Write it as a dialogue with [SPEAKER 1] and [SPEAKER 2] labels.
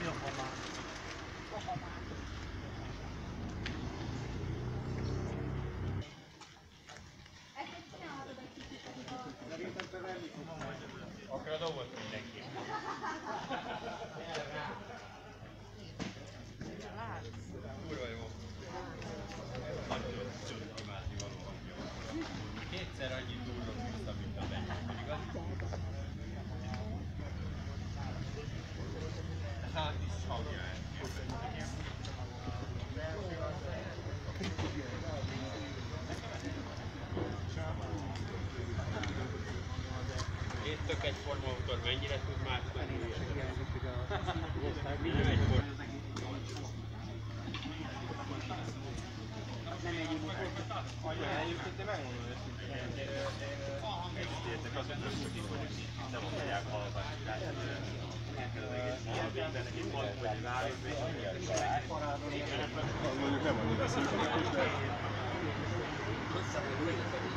[SPEAKER 1] 六号吗？六号吗？Akkor oda volt mindenki. Két tök egyforma motor mennyire tud más menni? Nem egyforma.
[SPEAKER 2] Egyébként én megmondom őszintén, egyetértek azon hogy
[SPEAKER 3] Mondjuk nem annyira szimpatikus, de
[SPEAKER 4] Össze, hogy